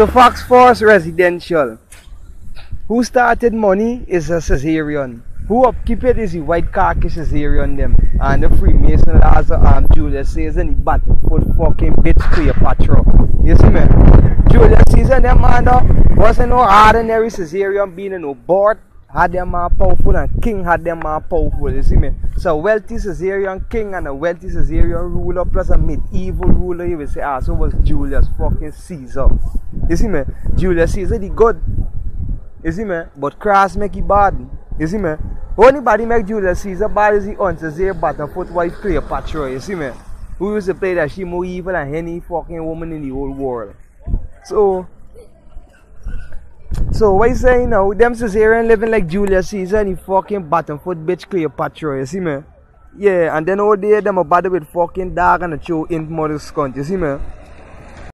So Fox Force Residential. Who started money is a Caesarean. Who upkeep it is the white khaki Caesarean them. And the Freemason laws of um, Julius Caesar and the Battleford fucking bitch Cleopatra. You see me? Julius Caesar them man though, wasn't no ordinary Caesarean being no board had them more powerful and king had them more powerful, you see me? So wealthy Caesarian king and a wealthy Caesarian ruler plus a medieval ruler, you will say, ah, so was Julius fucking Caesar. You see me? Julius Caesar the good. You see me? But cross make it bad. You see me? Only body make Julius Caesar bad is the uncaesar Battlefoot wife Cleopatra, you see me? Who used to play that she more evil than any fucking woman in the whole world. So so you saying now? Them Caesarian living like Julius Caesar and the fucking bottom foot bitch Cleopatra, you see me? Yeah, and then all day them a bother with fucking dog and a show in mother's cunt, you see me?